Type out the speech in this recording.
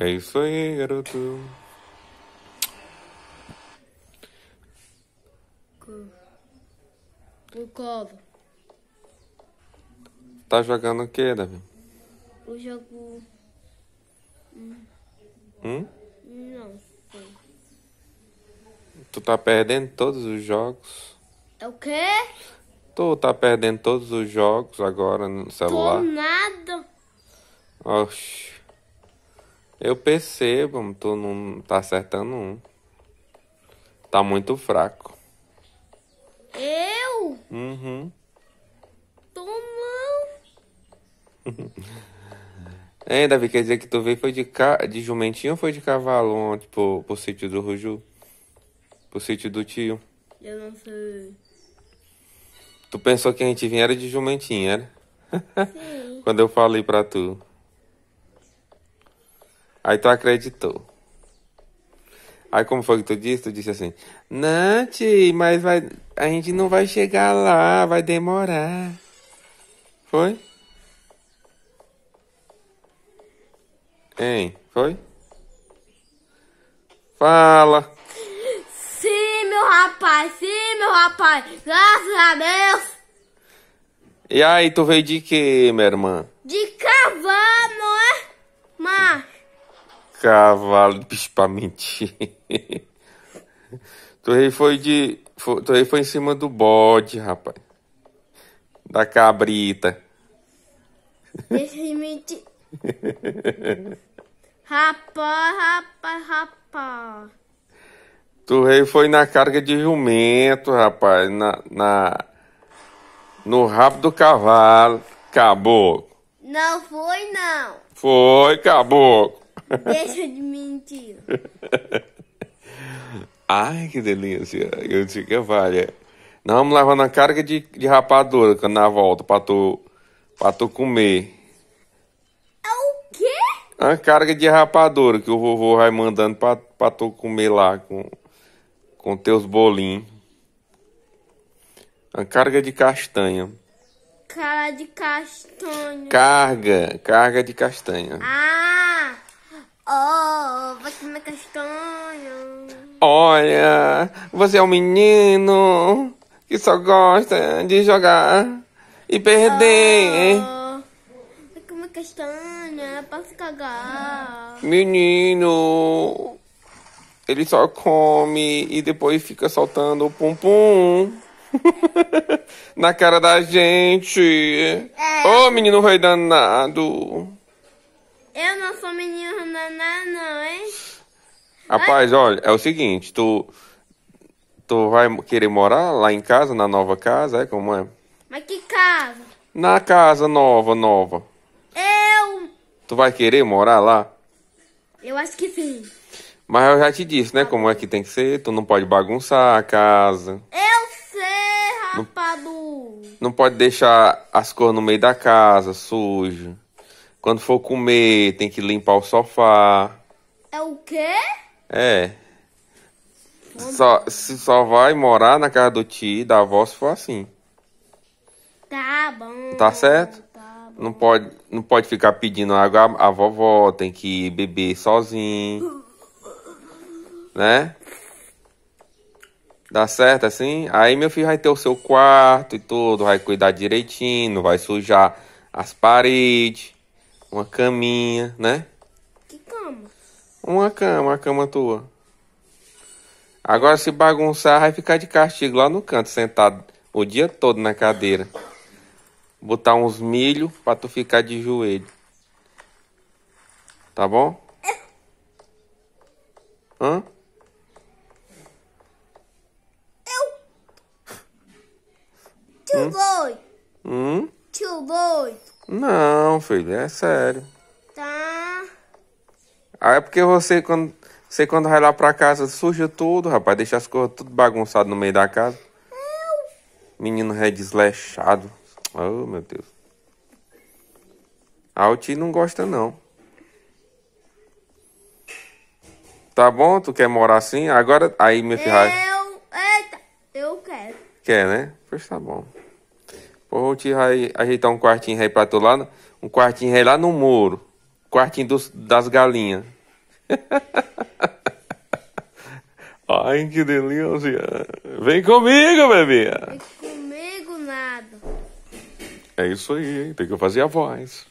É isso aí, garoto. O covo. Tá jogando o que, Davi? O jogo. Hum? Não sei. Tu tá perdendo todos os jogos. É o quê? Tu tá perdendo todos os jogos agora no Tô celular. nada. Oxi. Eu percebo, tu não tá acertando um. Tá muito fraco. Eu? Uhum. Tô não. Hein, Davi, quer dizer que tu veio foi de, ca... de jumentinho ou foi de cavalo ontem pro, pro sítio do Ruju? Pro sítio do tio? Eu não sei. Tu pensou que a gente vinha era de jumentinho, era? Sim. Quando eu falei pra tu. Aí tu acreditou. Aí como foi que tu disse? Tu disse assim, Nath, mas vai, a gente não vai chegar lá, vai demorar. Foi? Hein? Foi? Fala. Sim, meu rapaz. Sim, meu rapaz. Graças a Deus. E aí, tu veio de quê, minha irmã? De cavalo, não é? Mas. Cavalo, bicho, pra mentir. tu rei foi de. Foi, tu rei foi em cima do bode, rapaz. Da cabrita. Deixa de mentir. Rapaz, rapaz, rapaz. Tu rei foi na carga de jumento, rapaz. Na. na no rabo do cavalo. Caboclo. Não foi, não. Foi, caboclo. Deixa de mentir. Ai, que delícia. Eu disse que vale. Nós vamos levar na carga de, de rapadura na volta pra tu, pra tu comer. É o quê? A carga de rapadura que o vovô vai mandando pra, pra tu comer lá com, com teus bolinhos. A carga de castanha. Cara de castanho. Carga, carga de castanha. Ah! Oh, vai comer castanho. Olha, você é um menino que só gosta de jogar e perder. Oh, vai comer castanha, posso cagar. Menino, ele só come e depois fica soltando o pum-pum na cara da gente. Ô, menino rei danado. Eu não sou menino naná, não, hein? Rapaz, olha, é o seguinte, tu, tu vai querer morar lá em casa, na nova casa, é como é? Mas que casa? Na casa nova, nova. Eu. Tu vai querer morar lá? Eu acho que sim. Mas eu já te disse, né, como é que tem que ser. Tu não pode bagunçar a casa. Eu sei, rapadu. Não pode deixar as coisas no meio da casa, sujo. Quando for comer, tem que limpar o sofá. É o quê? É. Só, se só vai morar na casa do tio e da avó se for assim. Tá bom. Tá certo? Tá bom. Não pode, não pode ficar pedindo água à vovó, tem que beber sozinho. Né? Dá certo assim? Aí meu filho vai ter o seu quarto e tudo, vai cuidar direitinho, não vai sujar as paredes, uma caminha, né? Que cama? Uma cama, a cama tua. Agora se bagunçar, vai ficar de castigo lá no canto, sentado o dia todo na cadeira. Botar uns milho pra tu ficar de joelho. Tá bom? Hã? Tio doido. Tio doido. Não, filho, é sério. Tá. Ah, é porque você quando, você quando vai lá pra casa suja tudo, rapaz, deixa as coisas tudo bagunçado no meio da casa. Menino é desleixado. Oh, meu Deus. Ah, o tio não gosta não. Tá bom? Tu quer morar assim? Agora, aí, meu filho, vai- Eu. Eita. Eu quero. quer, né? Pois tá bom. O tio vai ajeitar um quartinho aí pra tu lá, um quartinho aí lá no muro. Quartinho dos, das galinhas. Ai, que delícia. Vem comigo, bebê. Vem comigo nada. É isso aí, tem que fazer a voz.